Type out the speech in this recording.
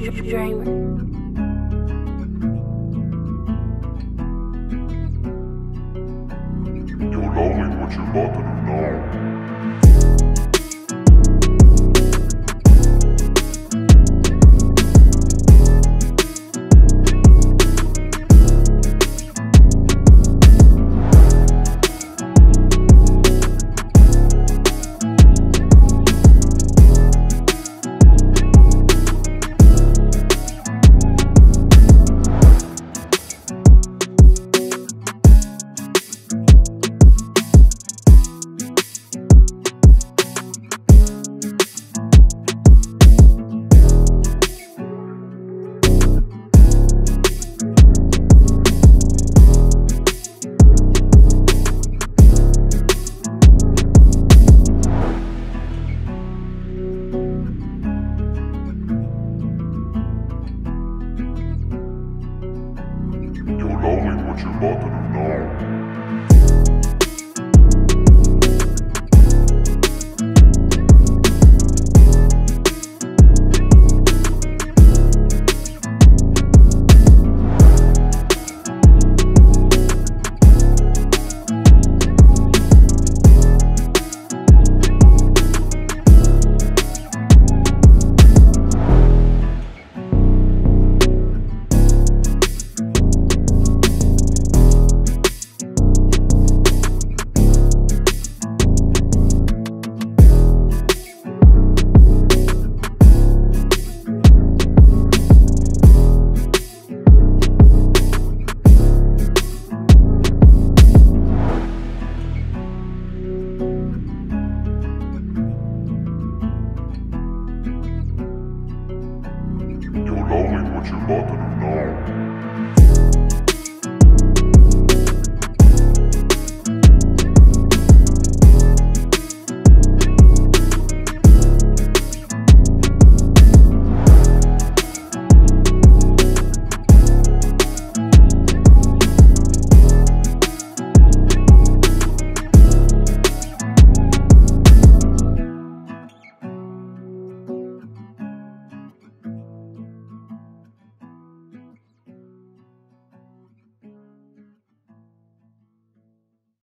Dreamr. You're lonely, what you're about to do now? You're lonely, what you about You're lonely, what you about to do now?